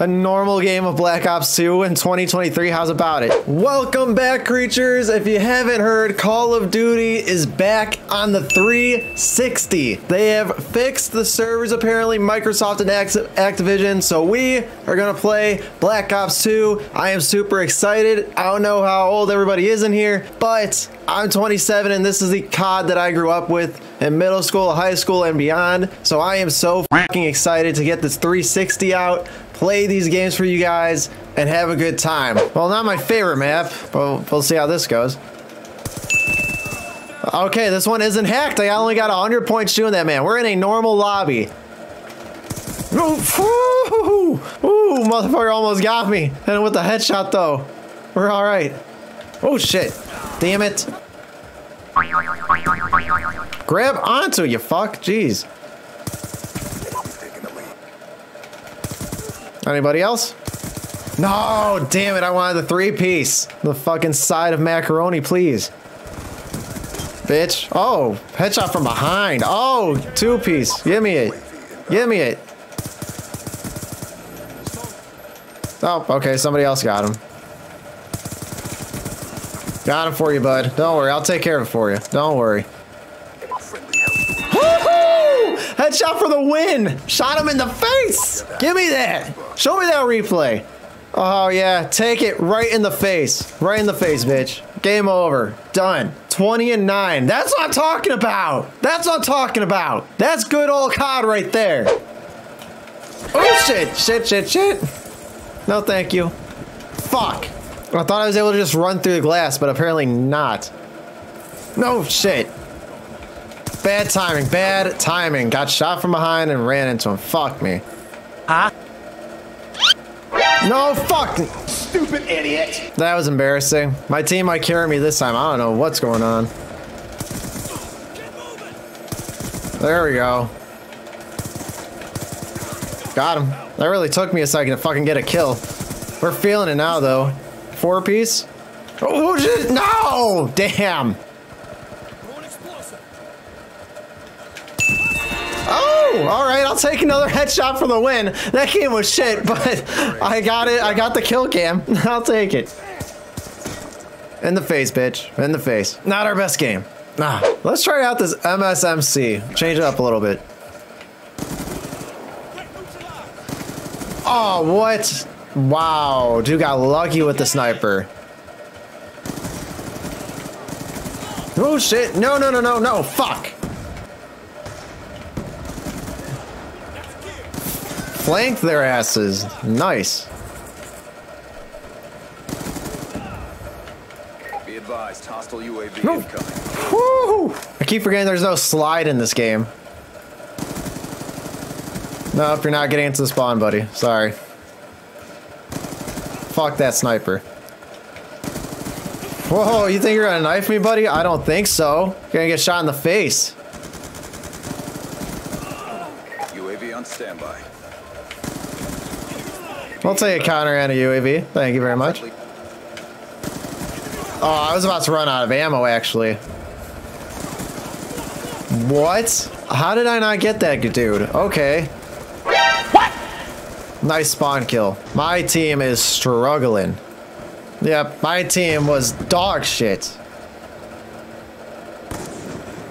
A normal game of Black Ops 2 in 2023. How's about it? Welcome back, creatures. If you haven't heard, Call of Duty is back on the 360. They have fixed the servers, apparently, Microsoft and Activision. So we are going to play Black Ops 2. I am super excited. I don't know how old everybody is in here, but I'm 27 and this is the COD that I grew up with in middle school, high school, and beyond. So I am so fucking excited to get this 360 out play these games for you guys, and have a good time. Well, not my favorite map, but we'll see how this goes. Okay, this one isn't hacked. I only got 100 points doing that, man. We're in a normal lobby. Ooh, ooh, motherfucker almost got me. And with the headshot, though. We're all right. Oh, shit. Damn it. Grab onto you, fuck. Jeez. Anybody else? No, damn it, I wanted the three piece. The fucking side of macaroni, please. Bitch. Oh, headshot from behind. Oh, two piece. Give me it. Give me it. Oh, okay, somebody else got him. Got him for you, bud. Don't worry, I'll take care of it for you. Don't worry. Woohoo! Headshot for the win! Shot him in the face! Give me that! Show me that replay. Oh yeah, take it right in the face. Right in the face, bitch. Game over. Done. 20 and 9. That's what I'm talking about! That's what I'm talking about! That's good old COD right there. Oh shit, shit, shit, shit. No thank you. Fuck. I thought I was able to just run through the glass, but apparently not. No shit. Bad timing, bad timing. Got shot from behind and ran into him. Fuck me. Huh? No, fuck! Stupid idiot! That was embarrassing. My team might carry me this time. I don't know what's going on. There we go. Got him. That really took me a second to fucking get a kill. We're feeling it now, though. Four piece? Oh, shit! No! Damn! Oh, all right. I'll take another headshot for the win. That game was shit, but I got it. I got the kill cam. I'll take it. In the face, bitch. In the face. Not our best game. Nah. Let's try out this MSMC. Change it up a little bit. Oh, what? Wow. Dude got lucky with the sniper. Oh, shit. No, no, no, no, no. Fuck. flanked their asses. Nice. Be advised, hostile UAV no. incoming. Woo! I keep forgetting there's no slide in this game. Nope, you're not getting into the spawn, buddy. Sorry. Fuck that sniper. Whoa, you think you're gonna knife me, buddy? I don't think so. You're gonna get shot in the face. UAV on standby. We'll take a counter and a UAV. Thank you very much. Oh, I was about to run out of ammo, actually. What? How did I not get that dude? Okay. Nice spawn kill. My team is struggling. Yep, my team was dog shit.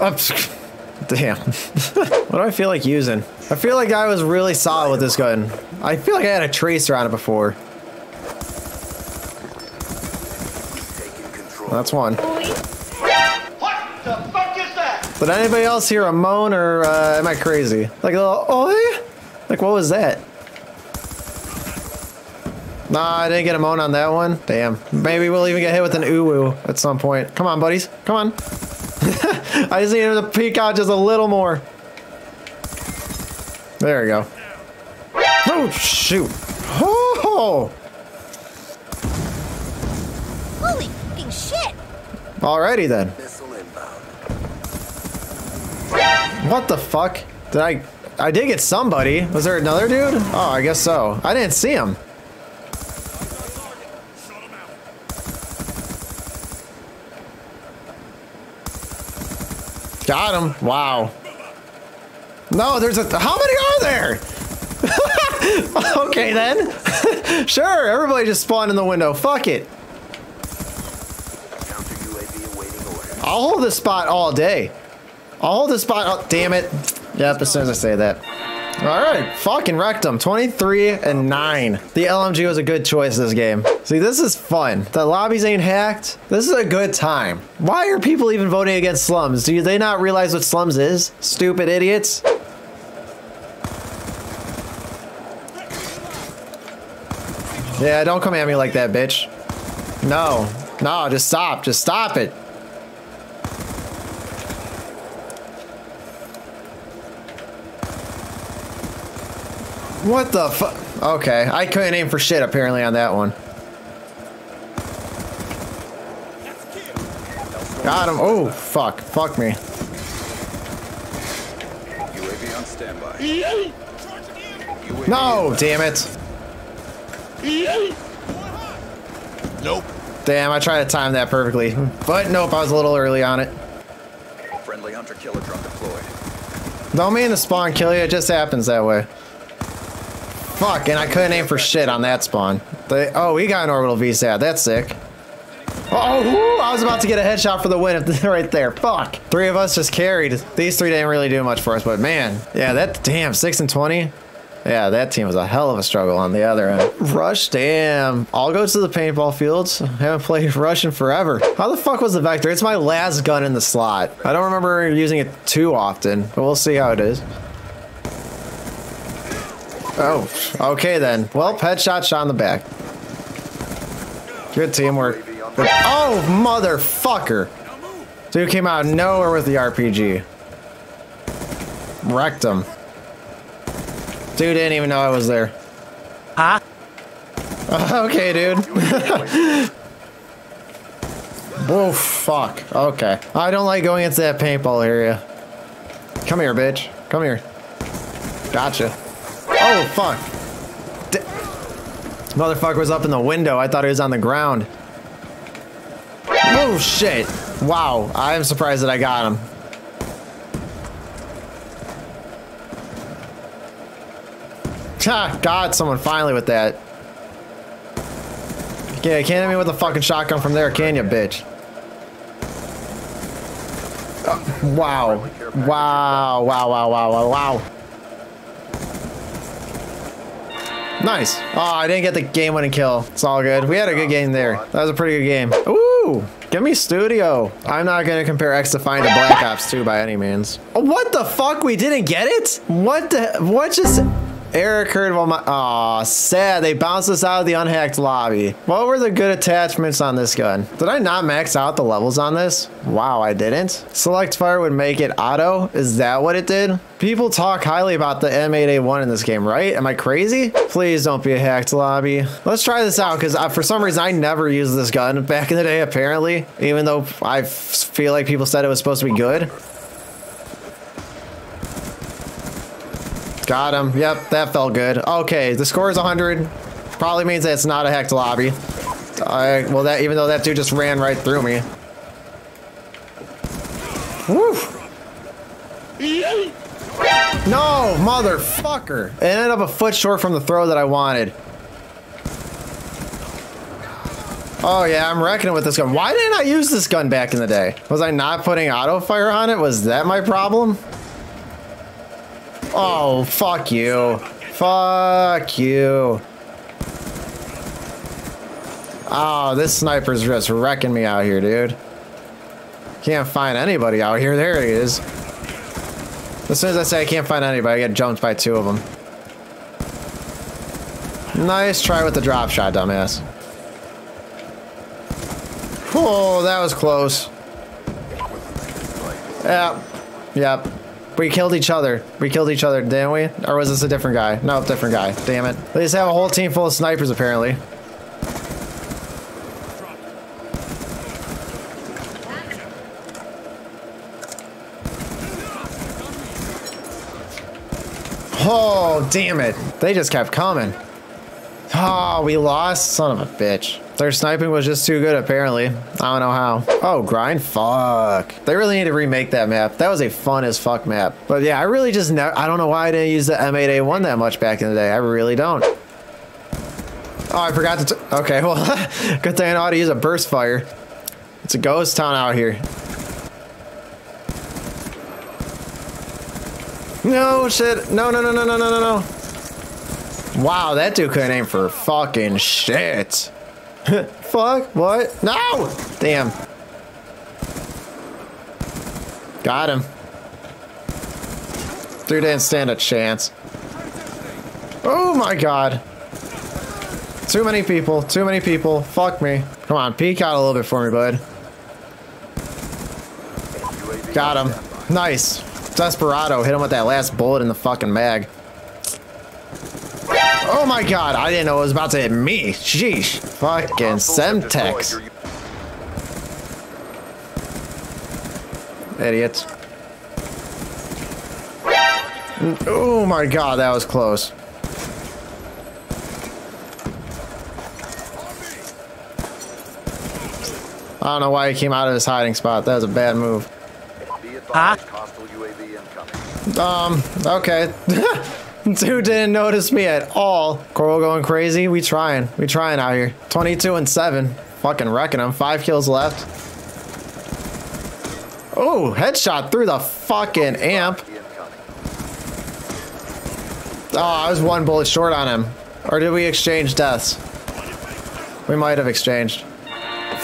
Oops. Damn. what do I feel like using? I feel like I was really solid with this gun. I feel like I had a tracer on it before. That's one. What the fuck is that? Did anybody else hear a moan or uh, am I crazy? Like a little oi? Like what was that? Nah, I didn't get a moan on that one. Damn. Maybe we'll even get hit with an uwu at some point. Come on, buddies. Come on. I just need him to peek out just a little more. There we go. Oh, shoot. Oh! Holy fucking shit! Alrighty then. What the fuck? Did I... I did get somebody. Was there another dude? Oh, I guess so. I didn't see him. Got him. Wow. No, there's a... How many are there? okay then. sure, everybody just spawned in the window. Fuck it. I'll hold this spot all day. I'll hold this spot. Oh, damn it. Yep, as soon as I say that. All right, fucking wrecked them. 23 and 9. The LMG was a good choice this game. See, this is fun. The lobbies ain't hacked. This is a good time. Why are people even voting against slums? Do they not realize what slums is? Stupid idiots. Yeah, don't come at me like that, bitch. No. No, just stop. Just stop it. What the fuck? Okay, I couldn't aim for shit apparently on that one. Got him. Oh, fuck. Fuck me. UAV on standby. UAV No, damn it. Nope. Damn, I tried to time that perfectly. But nope, I was a little early on it. Friendly hunter killer drone deployed. Don't mean to spawn kill you, it just happens that way. Fuck, and I couldn't aim for shit on that spawn. They, oh, we got an orbital VSAT. That's sick. Oh, whoo, I was about to get a headshot for the win right there. Fuck. Three of us just carried. These three didn't really do much for us, but man. Yeah, that, damn, 6 and 20. Yeah, that team was a hell of a struggle on the other end. Rush, damn. I'll go to the paintball fields. Haven't played Rush in forever. How the fuck was the Vector? It's my last gun in the slot. I don't remember using it too often, but we'll see how it is. Oh, okay then. Well, headshot shot shot in the back. Good teamwork. Oh, motherfucker. Dude came out of nowhere with the RPG. Wrecked him. Dude didn't even know I was there. Huh? okay, dude. oh, fuck. Okay. I don't like going into that paintball area. Come here, bitch. Come here. Gotcha. Oh, fuck. D Motherfucker was up in the window. I thought he was on the ground. Oh, shit. Wow. I'm surprised that I got him. Ha, got someone finally with that. Yeah, can't hit me with a fucking shotgun from there, can you, bitch? Uh, wow. Wow, wow, wow, wow, wow, wow. Nice. Oh, I didn't get the game winning kill. It's all good. We had a good game there. That was a pretty good game. Ooh, give me studio. I'm not going to compare X Defiant to Black Ops 2 by any means. What the fuck? We didn't get it? What the? What just... Error occurred while my... Aw, sad. They bounced us out of the unhacked lobby. What were the good attachments on this gun? Did I not max out the levels on this? Wow, I didn't. Select fire would make it auto? Is that what it did? People talk highly about the M8A1 in this game, right? Am I crazy? Please don't be a hacked lobby. Let's try this out, because uh, for some reason I never used this gun back in the day, apparently. Even though I feel like people said it was supposed to be good. Got him. Yep, that felt good. Okay, the score is 100. Probably means that it's not a hacked lobby. I, well, that even though that dude just ran right through me. Woo! No, motherfucker! It ended up a foot short from the throw that I wanted. Oh yeah, I'm reckoning with this gun. Why didn't I use this gun back in the day? Was I not putting auto fire on it? Was that my problem? Oh, fuck you. Fuck you. Oh, this sniper's just wrecking me out here, dude. Can't find anybody out here. There he is. As soon as I say I can't find anybody, I get jumped by two of them. Nice try with the drop shot, dumbass. Oh, that was close. Yep. Yep. We killed each other. We killed each other, didn't we? Or was this a different guy? No, different guy. Damn it. They just have a whole team full of snipers, apparently. Oh, damn it. They just kept coming. Oh, we lost? Son of a bitch. Their sniping was just too good, apparently. I don't know how. Oh, grind? Fuck. They really need to remake that map. That was a fun as fuck map. But yeah, I really just ne I don't know why I didn't use the M8A1 that much back in the day. I really don't. Oh, I forgot to. Okay, well, good thing I know how to use a burst fire. It's a ghost town out here. No shit. No, no, no, no, no, no, no, no. Wow, that dude couldn't aim for fucking shit. Fuck, what? No! Damn. Got him. Dude didn't stand a chance. Oh my god. Too many people, too many people. Fuck me. Come on, peek out a little bit for me, bud. Got him. Nice. Desperado hit him with that last bullet in the fucking mag. Oh my god, I didn't know it was about to hit me. Sheesh. Fucking Hostiles have destroyed Semtex. Idiots. Oh my god, that was close. I don't know why he came out of his hiding spot. That was a bad move. Be advised, hostile UAV incoming. Um, okay. Dude didn't notice me at all. Korl going crazy. We trying. We trying out here. 22 and 7. Fucking wrecking him. Five kills left. Oh, headshot through the fucking amp. Oh, I was one bullet short on him. Or did we exchange deaths? We might have exchanged.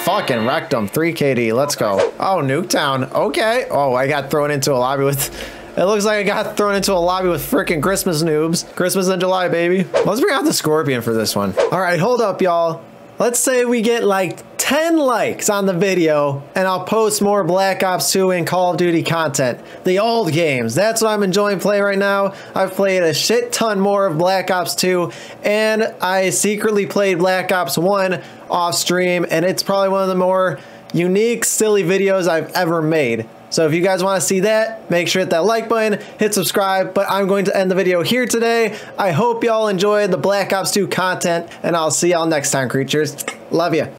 Fucking wrecked him. 3 KD. Let's go. Oh, Nuketown. Okay. Oh, I got thrown into a lobby with. It looks like I got thrown into a lobby with freaking Christmas noobs. Christmas in July, baby. Let's bring out the Scorpion for this one. All right, hold up, y'all. Let's say we get like 10 likes on the video and I'll post more Black Ops 2 and Call of Duty content. The old games. That's what I'm enjoying playing right now. I've played a shit ton more of Black Ops 2 and I secretly played Black Ops 1 off stream and it's probably one of the more unique, silly videos I've ever made. So if you guys want to see that, make sure hit that like button, hit subscribe, but I'm going to end the video here today. I hope y'all enjoyed the Black Ops 2 content, and I'll see y'all next time, creatures. Love you.